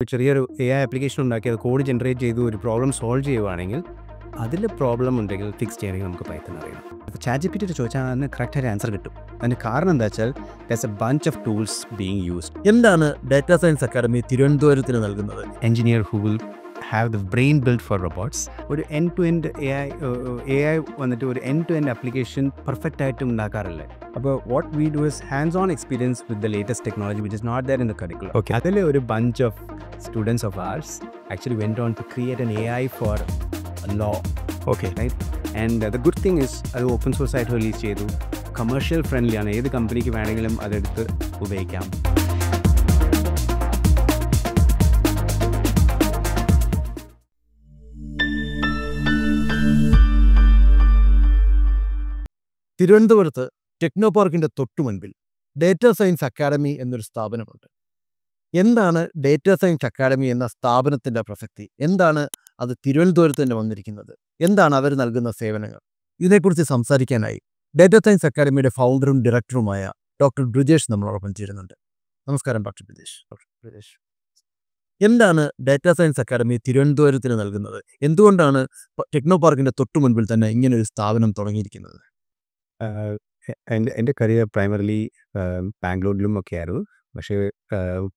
ഒരു ചെറിയൊരു A I application ഉണ്ടാക്കി അത് കോഡ് ജനറേറ്റ് ചെയ്ത് ഒരു പ്രോബ്ലം സോൾവ് ചെയ്യുവാണെങ്കിൽ അതിൽ പ്രോബ്ലം ഉണ്ടെങ്കിൽ ഫിക്സ് ചെയ്യണമെങ്കിൽ നമുക്ക് പൈത്തൺ അറിയണം. അപ്പോൾ ചാറ്റ് ജി പി ടി ചോദിച്ചാൽ അതിന് കറക്റ്റായിട്ട് ആൻസർ കിട്ടും. അതിന് കാരണം എന്താ വെച്ചാൽ this a bunch of tools being used എന്താണ് ഡാറ്റാ സയൻസ് അക്കാദമി തിരുവനന്തപുരത്തിന് നൽകുന്നത്? Engineer who will have the brain build for robots ഒരു end to end A I A I വന്നിട്ട് ഒരു end to end application perfect ആയിട്ട് ഉണ്ടാക്കാറില്ല. അപ്പോൾ what we do is hands on experience with the latest technology which is not there in the curriculum okay അതിൽ ഒരു bunch of students of arts actually went on to create an A I for law okay right and the good thing is അത് open source ആയിട്ട് release ചെയ്തു. Commercial friendly ആണ്. ഏത് കമ്പനിക്ക് വേണമെങ്കിലും അതെടുത്ത് ഉപയോഗിക്കാം. തിരുവനന്തപുരത്ത് ടെക്നോ പാർക്കിന്റെ തൊട്ടു മുൻപിൽ ഡേറ്റാ സയൻസ് അക്കാഡമി എന്നൊരു സ്ഥാപനമുണ്ട്. എന്താണ് ഡേറ്റാ സയൻസ് അക്കാഡമി എന്ന സ്ഥാപനത്തിന്റെ പ്രസക്തി? എന്താണ് അത് തിരുവനന്തപുരത്ത് തന്നെ വന്നിരിക്കുന്നത്? എന്താണ് അവർ നൽകുന്ന സേവനങ്ങൾ? ഇതിനെക്കുറിച്ച് സംസാരിക്കാനായി ഡേറ്റാ സയൻസ് അക്കാഡമിയുടെ ഫൗണ്ടറും ഡയറക്ടറുമായ ഡോക്ടർ ബ്രിജേഷ് നമ്മളോടൊപ്പം ചേരുന്നുണ്ട്. നമസ്കാരം ഡോക്ടർ ബ്രിജേഷ്. ഡോക്ടർ ബ്രിജേഷ്. എന്താണ് ഡാറ്റാ സയൻസ് അക്കാദമി തിരുവനന്തപുരത്തിന് നൽകുന്നത്? എന്തുകൊണ്ടാണ് ടെക്നോ പാർക്കിന്റെ തൊട്ടു മുൻപിൽ തന്നെ ഇങ്ങനെ ഒരു സ്ഥാപനം തുടങ്ങിയിരിക്കുന്നത്? എന്റെ എന്റെ കരിയർ പ്രൈമറിലി ബാംഗ്ലൂരിലും ഒക്കെ ആയിരുന്നു പക്ഷേ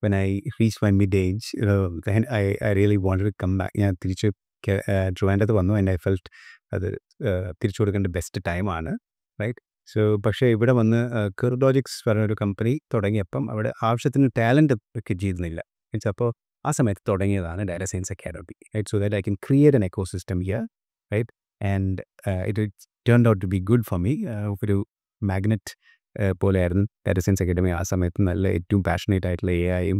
when I reach my mid age I I really want come back ഞാൻ തിരിച്ച് ട്രിവാൻഡത്ത് വന്നു. ആൻഡ് ഐ ഫെൽറ്റ് അത് തിരിച്ചു കൊടുക്കേണ്ട ബെസ്റ്റ് ടൈമാണ് റൈറ്റ് സോ പക്ഷേ ഇവിടെ വന്ന് കെർഡോജിക്സ് പറഞ്ഞൊരു കമ്പനി തുടങ്ങിയപ്പം അവിടെ ആവശ്യത്തിന് ടാലന്റ് കിട്ടിയിരുന്നില്ല മീൻസ് അപ്പോൾ ആ സമയത്ത് തുടങ്ങിയതാണ് data science academy right so that I can create an ecosystem here right and it turn out to be good for me ഒരു മാഗ്നറ്റ് പോലെയായിരുന്നു ഡാറ്റ സയൻസ് അക്കാഡമി ആ സമയത്ത് നല്ല ഏറ്റവും പാഷനേറ്റ് ആയിട്ടുള്ള എ ഐയും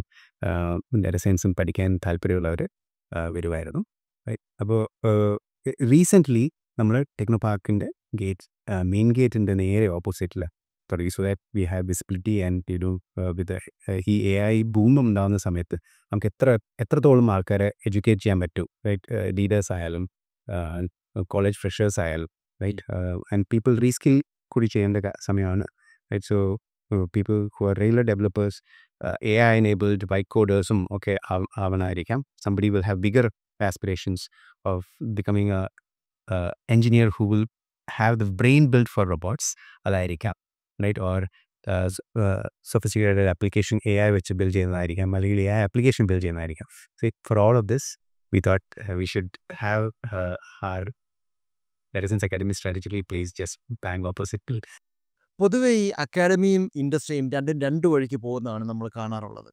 ഡാറ്റ സയൻസും പഠിക്കാൻ താല്പര്യമുള്ളവർ വരുമായിരുന്നു അപ്പോൾ റീസെന്റ്ലി നമ്മൾ ടെക്നോ പാർക്കിന്റെ ഗേറ്റ് മെയിൻ ഗേറ്റിന്റെ നേരെ ഓപ്പോസിറ്റിൽ തുടങ്ങി so that we have visibility and you with ഈ എ ഐ ഭൂമം ഉണ്ടാകുന്ന സമയത്ത് നമുക്ക് എത്ര എത്രത്തോളം ആൾക്കാരെ എഡ്യൂക്കേറ്റ് ചെയ്യാൻ പറ്റും? റൈറ്റ് ലീഡേഴ്സ് ആയാലും കോളേജ് ഫ്രഷേഴ്സ് ആയാലും റൈറ്റ് ആൻഡ് പീപ്പിൾ റീസ്കിൽ കൂടി ചെയ്യേണ്ട ക- സമയമാണ് right so people who are regular developers A I enabled vibe കോഡേഴ്സും ഒക്കെ ആവ- ആവണമായിരിക്കാം somebody will have bigger aspirations of becoming a engineer who will have the brain build for robots അതായിരിക്കാം right or sophisticated application A I വെച്ച് build ചെയ്യുന്നതായിരിക്കാം അല്ലെങ്കിൽ A I application build ചെയ്യുന്നതായിരിക്കാം so for all of this we thought we should have our data science academy strategically place just bang opposite പൊതുവെ ഈ അക്കാഡമിയും ഇൻഡസ്ട്രിയും രണ്ടും രണ്ട് വഴിക്ക് പോകുന്നതാണ് നമ്മൾ കാണാറുള്ളത്.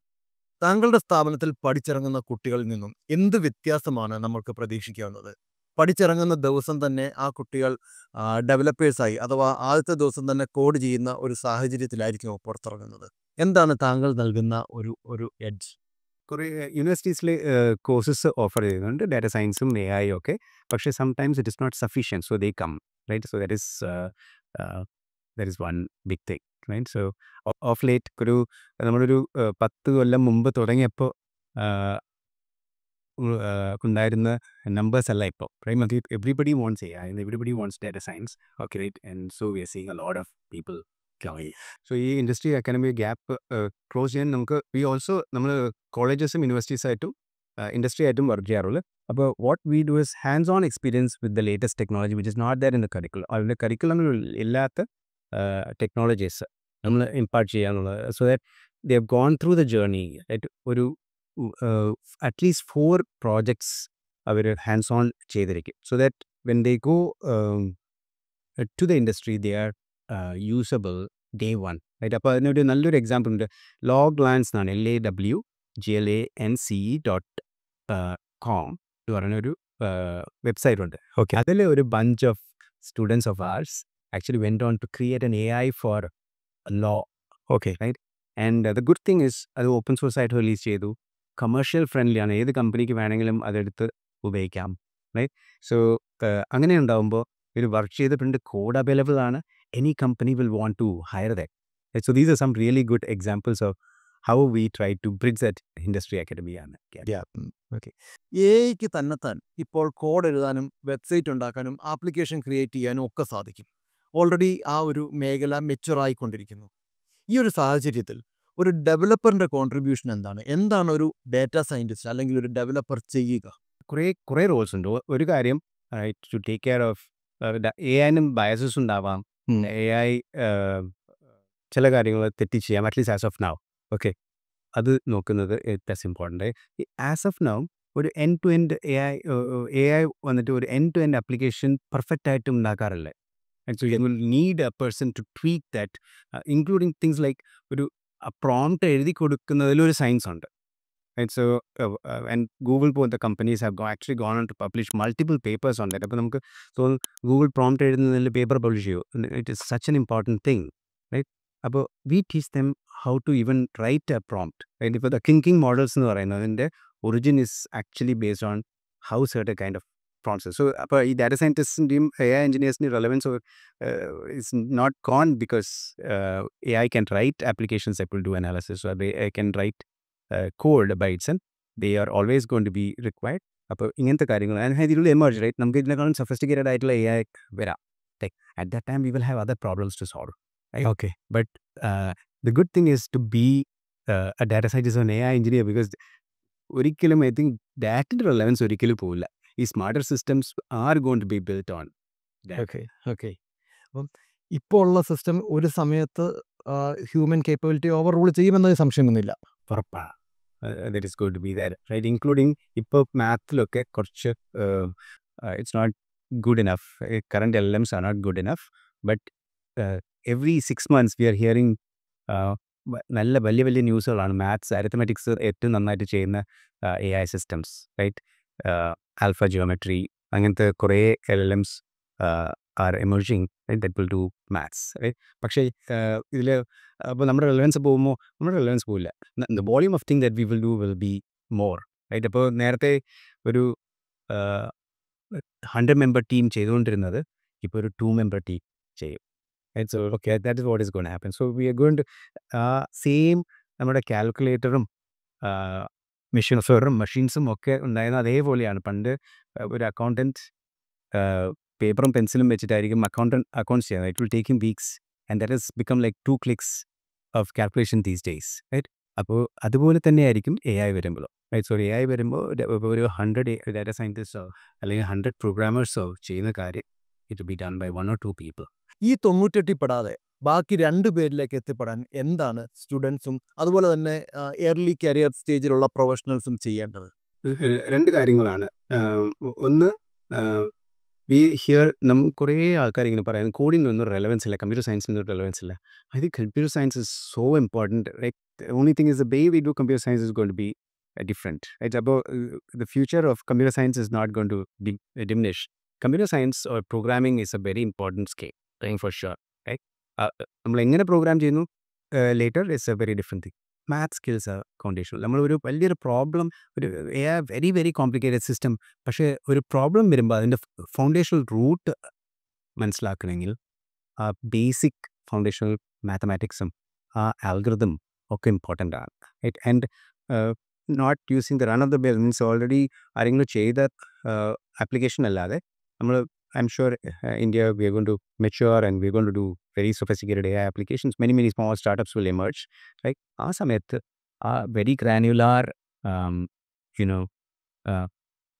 താങ്കളുടെ സ്ഥാപനത്തിൽ പഠിച്ചിറങ്ങുന്ന കുട്ടികളിൽ നിന്നും എന്ത് വ്യത്യാസമാണ് നമുക്ക് പ്രതീക്ഷിക്കാവുന്നത്? പഠിച്ചിറങ്ങുന്ന ദിവസം തന്നെ ആ കുട്ടികൾ ഡെവലപ്പേഴ്സായി അഥവാ ആദ്യത്തെ ദിവസം തന്നെ കോഡ് ചെയ്യുന്ന ഒരു സാഹചര്യത്തിലായിരിക്കും പുറത്തിറങ്ങുന്നത്? എന്താണ് താങ്കൾ നൽകുന്ന ഒരു ഒരു എഡ്ജ് കുറേ യൂണിവേഴ്സിറ്റീസിൽ കോഴ്സസ് ഓഫർ ചെയ്യുന്നുണ്ട്. ഡാറ്റ സയൻസും എ ഐ ഒക്കെ. പക്ഷേ sometimes it is not sufficient so they come right so that is that is one big thing right so of late ഒരു നമ്മളൊരു പത്ത് കൊല്ലം മുമ്പ് തുടങ്ങിയപ്പോൾ ഉണ്ടായിരുന്ന നമ്പേഴ്സ് അല്ല ഇപ്പോൾ primary everybody wants A I everybody wants data science okay right and so we are seeing a lot of people so ഈ industry academy gap close ചെയ്യാൻ നമുക്ക് വി ഓൾസോ നമ്മൾ കോളേജസും യൂണിവേഴ്സിറ്റീസായിട്ടും ഇൻഡസ്ട്രി ആയിട്ടും വർക്ക് ചെയ്യാറുള്ളൂ. അപ്പോൾ what we do is hands on experience with the latest technology which is not there in the curriculum അതിന്റെ കരിക്കുലമിൽ ഇല്ലാത്ത ടെക്നോളജീസ് നമ്മൾ ഇമ്പാർട്ട് ചെയ്യാന്നുള്ളത്. So that they have gone through the journey light ഒരു at least four projects അവർ hands on ചെയ്തിരിക്കും. So that when they go to the industry they are usable day one right അപ്പോൾ അതിനൊരു നല്ലൊരു എക്സാമ്പിൾ ഉണ്ട്. Log lands എന്നാണ് L A W G L A N C dot com എന്ന് പറയുന്നൊരു website ഉണ്ട്. ഓക്കെ അതിൽ ഒരു bunch of students of arts actually went on to create an A I for law okay right and the good thing is അത് open source ആയിട്ട് release ചെയ്തു. Commercial friendly ആണ്. ഏത് കമ്പനിക്ക് വേണമെങ്കിലും അതെടുത്ത് ഉപയോഗിക്കാം. റൈറ്റ് സോ അങ്ങനെ ഉണ്ടാകുമ്പോൾ ഇത് വർക്ക് ചെയ്തിട്ടുണ്ട്. കോഡ് അവൈലബിൾ ആണ്. Any company will want to hire that so these are some really good examples of how we try to bridge that industry അക്കാഡമിയാണ് okay A ഐക്ക് തന്നെത്താൻ ഇപ്പോൾ കോഡ് എഴുതാനും വെബ്സൈറ്റ് ഉണ്ടാക്കാനും ആപ്ലിക്കേഷൻ ക്രിയേറ്റ് ചെയ്യാനും ഒക്കെ സാധിക്കും. ഓൾറെഡി ആ ഒരു മേഖല മെച്ചുറായിക്കൊണ്ടിരിക്കുന്നു ഈ ഒരു സാഹചര്യത്തിൽ ഒരു ഡെവലപ്പറിന്റെ കോൺട്രിബ്യൂഷൻ എന്താണ്? എന്താണ് ഒരു ഡാറ്റ സയന്റിസ്റ്റ് അല്ലെങ്കിൽ ഒരു ഡെവലപ്പർ ചെയ്യുക? കുറേ കുറേ റോൾസ് ഉണ്ട്. ഒരു കാര്യം to take care of A ആനും biases ഉണ്ടാവാം. എ ഐ ചില കാര്യങ്ങൾ തെറ്റി ചെയ്യാം at least as of now okay അത് നോക്കുന്നത് that's important as of now ഒരു end to end A I A I വന്നിട്ട് ഒരു end to end application perfect ആയിട്ട് ഉണ്ടാക്കാറില്ല actually you will need a person to tweak that including things like ഒരു prompt എഴുതി കൊടുക്കുന്നതിലൊരു സയൻസ് ഉണ്ട്. And so, uh, uh, and Google പോലത്തെ companies have actually gone on to publish multiple papers on that അപ്പോൾ നമുക്ക് തോന്നുന്നു Google prompt എഴുതുന്നതിൽ paper publish ചെയ്യൂ? It is such an important thing right അപ്പോൾ we teach them how to even write a prompt right ഇപ്പോൾ the thinking models എന്ന് പറയുന്നത് അതിന്റെ origin is actually based on how certain kind of prompts so അപ്പോൾ ഈ data സയന്റിസ്റ്റിന്റെയും A I എഞ്ചിനീയേഴ്സിന്റെയും relevance is not gone because A I can write applications able do analysis so I can write code bytes and they are always gone to be required അപ്പോൾ ഇങ്ങനത്തെ കാര്യങ്ങൾ and ഇതിലുള്ള emerge right നമുക്ക് ഇതിനേക്കാളും sophisticated ആയിട്ടുള്ള A I വരാം. Like at the time we will have other problems to solve okay but the good thing is to be data scientist on A I engineer because ഒരിക്കലും I think ഡാറ്റയുടെ relevance ഒരിക്കലും പോവില്ല. ഈ smarter systems are gone to be built on okay okay അപ്പം ഇപ്പോൾ ഉള്ള system ഒരു സമയത്ത് ഹ്യൂമൻ കേപ്പബിലിറ്റി ഓവർ റൂൾ ചെയ്യുമെന്നത് സംശയമൊന്നുമില്ല. ഉറപ്പാണ് that is got to be that right including ഇപ്പോൾ മാത്തിലൊക്കെ കുറച്ച് it's not good enough current L Ms are not good enough but every six months we are hearing നല്ല വലിയ വലിയ ന്യൂസുകളാണ്. മാത്സ് അരിത്തമെറ്റിക്സ് ഏറ്റവും നന്നായിട്ട് ചെയ്യുന്ന A I systems right alpha geometry അങ്ങനത്തെ കുറേ L Ms are emerging that will do maths പക്ഷേ ഇതിൽ അപ്പോൾ നമ്മുടെ റെലവൻസ് പോകുമ്പോൾ നമ്മുടെ റെലവൻസ് പോകില്ല the volume of thing that we will do will be more right അപ്പോൾ നേരത്തെ ഒരു ഹൺഡ്രഡ് മെമ്പർ ടീം ചെയ്തുകൊണ്ടിരുന്നത് ഇപ്പോൾ ഒരു ടു മെമ്പർ ടീം ചെയ്യും. Right so okay that is what is gone happen so we are gone to ആ same നമ്മുടെ കാൽക്കുലേറ്ററും മെഷീൻ സോറും മെഷീൻസും ഒക്കെ ഉണ്ടായിരുന്ന അതേപോലെയാണ്. പണ്ട് ഒരു അക്കൗണ്ടന്റ് പേപ്പറും പെൻസിലും വെച്ചിട്ടായിരിക്കും അക്കൗണ്ടന്റ് അക്കൗണ്ട്സ് ചെയ്യുന്നത്. It will take in weeks and that is become like two clicks of calculation these days right അപ്പോൾ അതുപോലെ തന്നെയായിരിക്കും എ ഐ വരുമ്പോൾ റൈറ്റ് സോ എ ഐ വരുമ്പോൾ ഒരു ഹൺഡ്രഡ് ഡാറ്റ സയന്റിസ്റ്റോ അല്ലെങ്കിൽ ഹൺഡ്രഡ് പ്രോഗ്രാമേഴ്സോ ചെയ്യുന്ന കാര്യം it be done by one or two people ഈ തൊണ്ണൂറ്റെട്ടിൽ പെടാതെ ബാക്കി രണ്ട് പേരിലേക്ക് എത്തിപ്പെടാൻ എന്താണ് സ്റ്റുഡൻസും അതുപോലെ തന്നെ എയർലി കരിയർ സ്റ്റേജിലുള്ള പ്രൊഫഷണൽസും ചെയ്യേണ്ടത്? രണ്ട് കാര്യങ്ങളാണ്. ഒന്ന് വി ഹിയർ നം കുറേ ആൾക്കാർ ഇങ്ങനെ പറയുന്നത് കോഡിങ്ങിനൊന്നും റെലവൻസ് ഇല്ല കമ്പ്യൂട്ടർ സയൻസിനൊന്നും റെലവൻസ് ഇല്ല. I think computer science is so important like only thing is the way we do computer science is gone to be different right അപ്പോൾ the future of computer science is not gone to diminish computer science or programming is a very important skill I for sure right നമ്മൾ എങ്ങനെ program ചെയ്യുന്നു later it's a very different thing maths skills ആ foundation നമ്മൾ ഒരു വലിയൊരു problem ഒരു a very very complicated system പക്ഷേ ഒരു പ്രോബ്ലം വരുമ്പോൾ അതിന്റെ ഫൗണ്ടേഷണൽ റൂട്ട് മനസ്സിലാക്കണമെങ്കിൽ ആ ബേസിക് ഫൗണ്ടേഷണൽ മാത്തമാറ്റിക്സും ആ ആൽഗ്രതും ഒക്കെ ഇമ്പോർട്ടന്റ് ആണ്. Right and not using the run of the bell means already ആരെങ്കിലും ചെയ്ത ആപ്ലിക്കേഷൻ അല്ലാതെ നമ്മൾ I'm sure India we are gonna mature and we are gonna do very sophisticated a applications many many small startups will emerge right ആ സമയത്ത് ആ very granular you know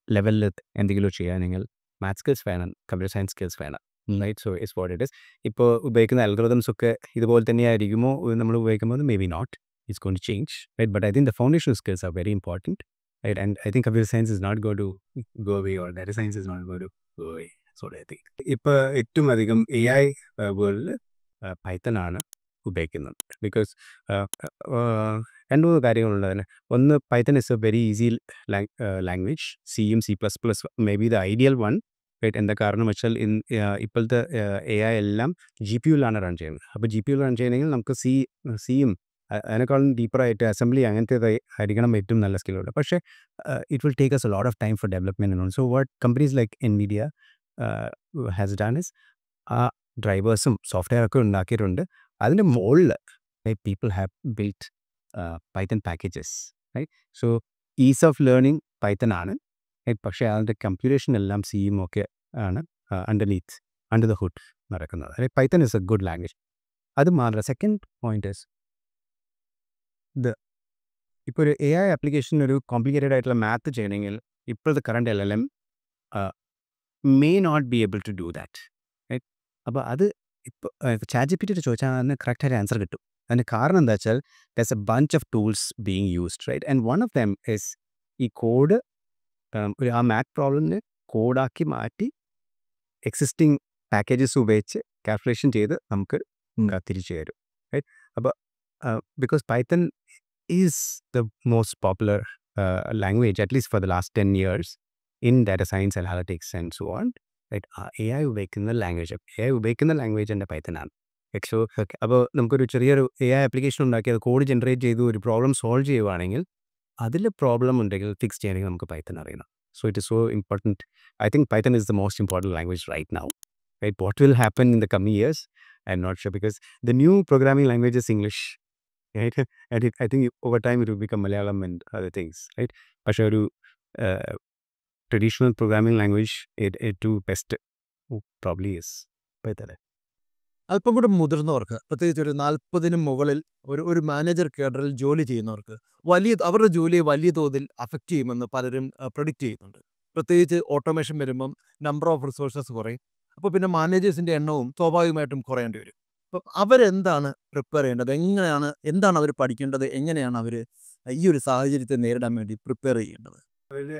ലെവലിൽ എന്തെങ്കിലും ചെയ്യാനെങ്കിൽ മാത്സ് സ്കിൽസ് വേണം കമ്പ്യൂട്ടർ സയൻസ് സ്കിൽസ് വേണം right so is what it is ഇപ്പോൾ ഉപയോഗിക്കുന്ന അൽഗോറിതംസ് ഒക്കെ ഇതുപോലെ തന്നെയായിരിക്കുമോ? നമ്മൾ ഉപയോഗിക്കുമ്പോൾ maybe not it's gonna change right but I think the foundation skills are very important right and I think computer science is not go to go away or data science is not go to go away so I ഇപ്പോൾ ഏറ്റവും അധികം A I വേൾഡിൽ പൈത്തനാണ് ഉപയോഗിക്കുന്നത്. Because രണ്ട് മൂന്ന് കാര്യങ്ങളുണ്ട് അതിന് ഒന്ന് Python is a very easy language സിയും C plus plus may be the ideal one right എന്താ കാരണം വെച്ചാൽ ഇൻ ഇപ്പോഴത്തെ എ ഐ എല്ലാം ജി പി യുലാണ് റൺ ചെയ്യുന്നത്. അപ്പോൾ ജി പി യു റൺ ചെയ്യണമെങ്കിൽ നമുക്ക് സി സിയും അതിനേക്കാളും ഡീപ്പറായിട്ട് അസംബ്ലി അങ്ങനത്തെ ആയിരിക്കണം ഏറ്റവും നല്ല സ്കില്ലുണ്ട് പക്ഷേ it will takes a lot of time for development so what companies like Nvidia has done is ആ ഡ്രൈവേഴ്സും സോഫ്റ്റ്വെയർ ഒക്കെ ഉണ്ടാക്കിയിട്ടുണ്ട്. അതിന്റെ മുകളിൽ people have built Python packages right so ease of learning Python ആണ്. പക്ഷേ അതിന്റെ കമ്പ്യൂട്ടേഷൻ എല്ലാം സിയും ഒക്കെ ആണ് അണ്ടർനീത്ത് അണ്ടർ ദ ഹുഡ് നടക്കുന്നത്. അല്ലെ Python is a good language അത് മാത്രമല്ല സെക്കൻഡ് പോയിന്റ് ഇസ് ദ ഇപ്പോൾ ഒരു എ ഐ ആപ്ലിക്കേഷൻ ഒരു കോംപ്ലിക്കേറ്റഡ് ആയിട്ടുള്ള മാത്ത് ചെയ്യണമെങ്കിൽ ഇപ്പോഴത്തെ current L L M may not be able to do that right അപ്പോൾ അത് ഇപ്പോൾ ചാറ്റ് ജി പി ടി ചോദിച്ചാൽ അതിന് കറക്റ്റായിട്ട് ആൻസർ കിട്ടും. അതിന് കാരണം എന്താ വെച്ചാൽ there's a bunch of tools being used right and one of them is ഈ കോഡ് ഒരു ആ മാത്ത് പ്രോബ്ലമിന് കോഡാക്കി മാറ്റി എക്സിസ്റ്റിംഗ് പാക്കേജസ് ഉപയോഗിച്ച് കാൽക്കുലേഷൻ ചെയ്ത് നമുക്ക് തിരിച്ചു തരും റൈറ്റ് അപ്പോൾ because Python is the most popular language at least for the last ten years in data science analytics and so on right A I ഉപയോഗിക്കുന്ന ലാംഗ്വേജ് എ ഐ ഉപയോഗിക്കുന്ന language എന്റെ പൈത്തനാണ് എക്സോ അപ്പോൾ നമുക്കൊരു ചെറിയൊരു എ ഐ ആപ്ലിക്കേഷൻ ഉണ്ടാക്കി അത് code generate ചെയ്ത് ഒരു പ്രോബ്ലം സോൾവ് ചെയ്യുവാണെങ്കിൽ അതിൽ പ്രോബ്ലം ഉണ്ടെങ്കിൽ ഫിക്സ് ചെയ്യണമെങ്കിൽ നമുക്ക് പൈത്തൻ അറിയണം. So it is so important I think Python is the most important language right now right what will happen in the coming years I'm not sure because the new programming language is English right and it I think over time it will become Malayalam and other things right പക്ഷേ ഒരു traditional programming language ഏറ്റവും best probably is Python അല്പം കൂടെ മുതിർന്നവർക്ക് പ്രത്യേകിച്ച് ഒരു നാൽപ്പതിന് മുകളിൽ ഒരു ഒരു മാനേജർ കേഡറിൽ ജോലി ചെയ്യുന്നവർക്ക് വലിയ അവരുടെ ജോലിയെ വലിയ തോതിൽ അഫക്റ്റ് ചെയ്യുമെന്ന് പലരും പ്രൊഡിക്റ്റ് ചെയ്യുന്നുണ്ട്. പ്രത്യേകിച്ച് ഓട്ടോമേഷൻ വരുമ്പം നമ്പർ ഓഫ് റിസോഴ്സസ് കുറയും. അപ്പോൾ പിന്നെ മാനേജേഴ്സിന്റെ എണ്ണവും സ്വാഭാവികമായിട്ടും കുറയേണ്ടി വരും. അപ്പം അവരെന്താണ് പ്രിപ്പയർ ചെയ്യേണ്ടത്? എങ്ങനെയാണ് എന്താണ് അവർ പഠിക്കേണ്ടത്? എങ്ങനെയാണ് അവർ ഈ ഒരു സാഹചര്യത്തെ നേരിടാൻ വേണ്ടി പ്രിപ്പയർ ചെയ്യേണ്ടത്?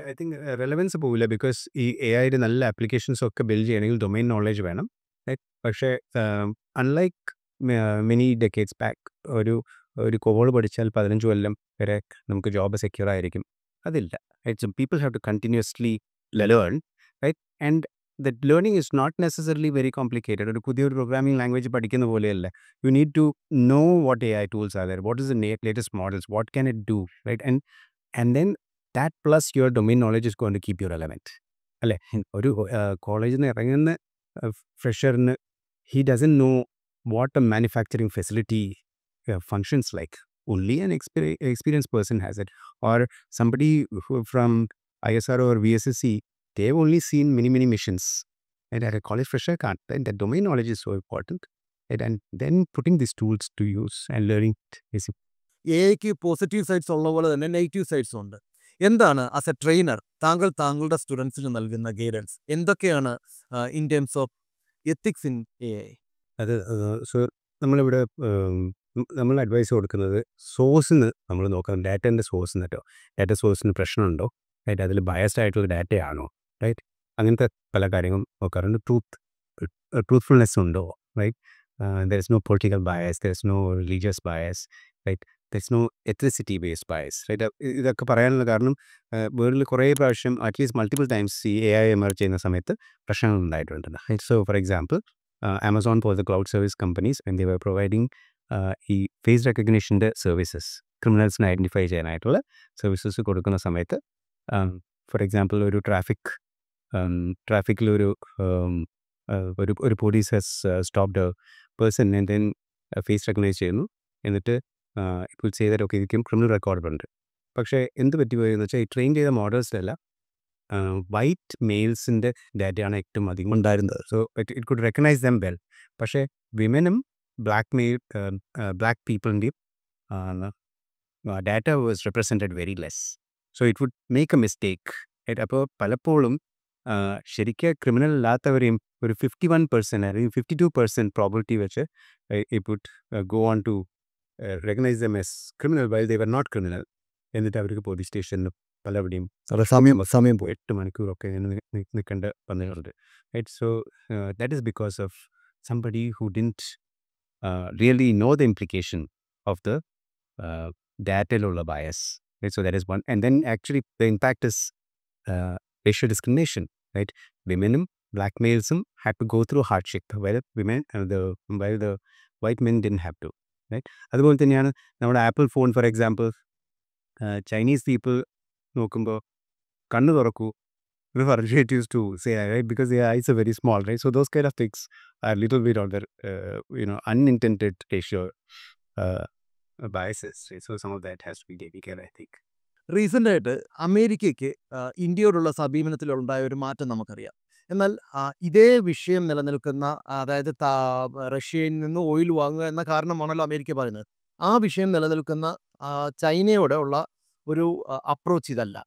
ഐ തിങ്ക് റെലവൻസ് പോവില്ല ബിക്കോസ് ഈ എ ഐയുടെ നല്ല ആപ്ലിക്കേഷൻസ് ഒക്കെ ബിൽഡ് ചെയ്യണമെങ്കിൽ ഡൊമൈൻ നോളേജ് വേണം. പക്ഷേ അൺലൈക്ക് മെനി ഡെക്കേറ്റ്സ് ബാക്ക് ഒരു ഒരു കോൾ പഠിച്ചാൽ പതിനഞ്ച് കൊല്ലം വരെ നമുക്ക് ജോബ് സെക്യൂർ ആയിരിക്കും. അതില്ല right people have to continuously learn right and the learning is not necessarily very complicated ഒരു പുതിയൊരു പ്രോഗ്രാമിംഗ് ലാംഗ്വേജ് പഠിക്കുന്ന പോലെയല്ല. You need to know what A I tools are there what is the latest models what can it do right and and then That plus your domain knowledge is gone to keep your relevant അല്ലേ ഒരു കോളേജിൽ നിന്ന് ഇറങ്ങുന്ന ഫ്രഷറിന് he doesn't know what a manufacturing facility uh, functions like. Only an exper- experienced person has it. Or somebody who from ISR or VSSC, they've only seen many, many missions. And a college fresher can't. And the domain knowledge is so important. And, and then putting these tools to use and learning is A ഐക്ക് positive sides ഉള്ള പോലെ തന്നെ negative സൈഡ്സും ഉണ്ട് എന്താണ് as a trainer താങ്കൾ താങ്കളുടെ സ്റ്റുഡൻസിന് നൽകുന്ന ഗൈഡൻസ് എന്തൊക്കെയാണ് in terms of ethics in A I അത് സോ നമ്മളിവിടെ നമ്മൾ അഡ്വൈസ് കൊടുക്കുന്നത് സോഴ്സിന് നമ്മൾ നോക്കണം. ഡാറ്റേന്റെ സോഴ്സ് കേട്ടോ. ഡാറ്റ സോഴ്സിന് പ്രശ്നമുണ്ടോ? റൈറ്റ് അതിൽ ബയസ്ഡ് ആയിട്ടുള്ള ഡാറ്റയാണോ റൈറ്റ് അങ്ങനത്തെ പല കാര്യങ്ങളും നോക്കാറുണ്ട്. ട്രൂത്ത് ട്രൂത്ത്ഫുൾനെസ് ഉണ്ടോ? Right there is no political bias there is no religious bias right there is no ethnicity based bias right ഇതൊക്കെ പറയാനുള്ള കാരണം വേൾഡിൽ കുറേ പ്രാവശ്യം അറ്റ്ലീസ്റ്റ് മൾട്ടിപ്പിൾ ടൈംസ് ഈ എ ഐ എമർജ് ചെയ്യുന്ന സമയത്ത് പ്രശ്നങ്ങൾ ഉണ്ടായിട്ടുണ്ട്. സോ ഫോർ എക്സാമ്പിൾ ആമസോൺ പോലത്തെ ക്ലൗഡ് സർവീസ് കമ്പനീസ് എന്ത് വർ പ്രൊവൈഡിങ് ഈ ഫേസ് റെക്കഗ്നേഷന്റെ സർവീസസ് ക്രിമിനൽസിനെ ഐഡന്റിഫൈ ചെയ്യാനായിട്ടുള്ള സർവീസസ് കൊടുക്കുന്ന സമയത്ത് ഫോർ എക്സാമ്പിൾ ഒരു ട്രാഫിക് ട്രാഫിക്കിലൊരു ഒരു ഒരു police has stopped person and then face recognise ചെയ്യുന്നു. എന്നിട്ട് ഇപ്പോൾ ചെയ്തവരൊക്കെ ഇരിക്കും. ക്രിമിനൽ റെക്കോർഡുണ്ട് പക്ഷേ എന്ത് പറ്റിപ്പോയെന്ന് വെച്ചാൽ ഈ ട്രെയിൻ ചെയ്ത മോഡൽസിലല്ല വൈറ്റ് മെയിൽസിന്റെ ഡാറ്റയാണ് ഏറ്റവും അധികം ഉണ്ടായിരുന്നത്. So it it could recognise them well. പക്ഷേ വിമനും black male black പീപ്പിളിന്റെയും data was represented very less. So it would make a mistake. അപ്പോൾ പലപ്പോഴും ശരിക്കും ക്രിമിനൽ അല്ലാത്തവരെയും ഒരു ഫിഫ്റ്റി വൺ പെർസെന്റ് അല്ലെങ്കിൽ ഫിഫ്റ്റി ടു പെർസെന്റ് പ്രോബിലിറ്റി വെച്ച് it would go on to recognise them as criminal while they were not criminal എന്നിട്ട് അവർക്ക് police സ്റ്റേഷനിൽ പലവിടെയും സമയം സമയം പോയി. എട്ട് മണിക്കൂറൊക്കെ നിൽക്കേണ്ട വന്നിട്ടുണ്ട് right so that is because of somebody who didn't really know the implication of the ഡാറ്റയിലുള്ള bias right so that is one and then actually the impact is racial discrimination right വിമനും black മെയിൽസും have to go through hardship well women the well the white men didn't have to right അതുപോലെ തന്നെയാണ് നമ്മുടെ Apple phone for example Chinese people നോക്കുമ്പോൾ കണ്ണ് തുറക്കൂ for relatives to say, right? Because their eyes are very small, right? So those kind of things are little bit on their, uh, you know, unintended ratio uh, biases. Right? So some of that has to be taken I think. Recent ആയിട്ട് അമേരിക്കയ്ക്ക് ഇന്ത്യയോടുള്ള സമീപനത്തിലുണ്ടായ ഒരു മാറ്റം നമുക്കറിയാം എന്നാൽ ഇതേ വിഷയം നിലനിൽക്കുന്ന അതായത് റഷ്യയിൽ നിന്ന് ഓയിൽ വാങ്ങുക എന്ന കാരണമാണല്ലോ അമേരിക്ക പറയുന്നത്. ആ വിഷയം നിലനിൽക്കുന്ന ചൈനയോട് ഉള്ള ഒരു അപ്രോച്ച് ഇതല്ല.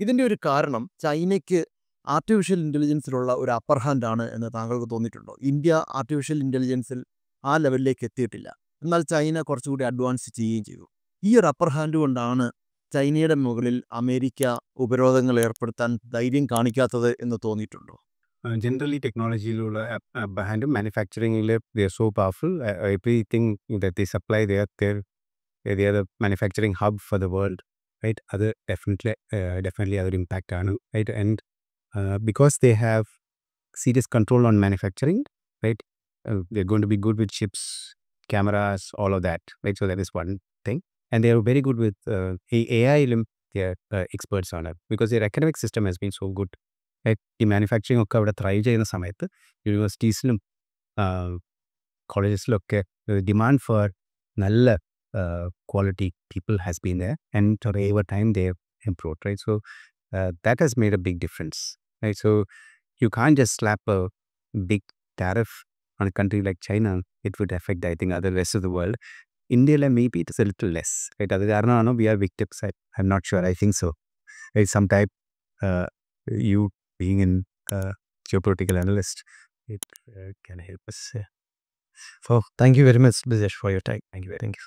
ഇതിന്റെ ഒരു കാരണം ചൈനയ്ക്ക് ആർട്ടിഫിഷ്യൽ ഇന്റലിജൻസിലുള്ള ഒരു അപ്പർ ഹാൻഡ് ആണ് എന്ന് താങ്കൾക്ക് തോന്നിയിട്ടുണ്ടോ? ഇന്ത്യ ആർട്ടിഫിഷ്യൽ ഇന്റലിജൻസിൽ ആ ലെവലിലേക്ക് എത്തിയിട്ടില്ല. എന്നാൽ ചൈന കുറച്ചുകൂടി അഡ്വാൻസ് ചെയ്യുകയും ചെയ്തു. ഈ ഒരു അപ്പർ ഹാൻഡ് കൊണ്ടാണ് ചൈനയുടെ മുകളിൽ അമേരിക്ക ഉപരോധങ്ങൾ ഏർപ്പെടുത്താൻ ധൈര്യം കാണിക്കാത്തത് എന്ന് തോന്നിയിട്ടുണ്ടോ? ജനറലി ടെക്നോളജിയിലുള്ള ഹാൻഡും മാനുഫാക്ചറിങ്ങിൽ they are so powerful everything that they supply they are there they are the manufacturing hub for the world right അത് ഡെഫിനറ്റ്ലി ഡെഫിനറ്റ്ലി അതൊരു ഇമ്പാക്റ്റ് ആണ് right and because they have serious control on manufacturing right they gonna be good with chips cameras, all of that, right? So that is one thing. And they are very good with uh, A- AI, ലും they are uh, experts on it because their academic system has been so good. Right? ഈ manufacturing ഒക്കെ അവിടെ thrive ചെയ്യുന്ന സമയത്ത് യൂണിവേഴ്സിറ്റീസിലും കോളേജസിലും ഒക്കെ demand for നല്ല quality people has been there and over time they improve right so that has made a big difference right so you can just slap a big tariff on a country like China, it would affect, I think, other rest of the world. India, like, maybe it is a little less. Right? Other than no, we are victims. I, I'm not sure. I think so. Right? Some type, uh, you being in a geopolitical analyst, it uh, can help us. Yeah. Thank you very much, Bizesh, for your time. Thank you. Thank you.